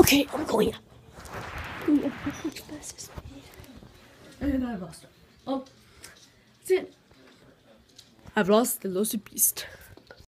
Okay, I'm going up. And I've lost her. Oh. That's it. I've lost the lost beast.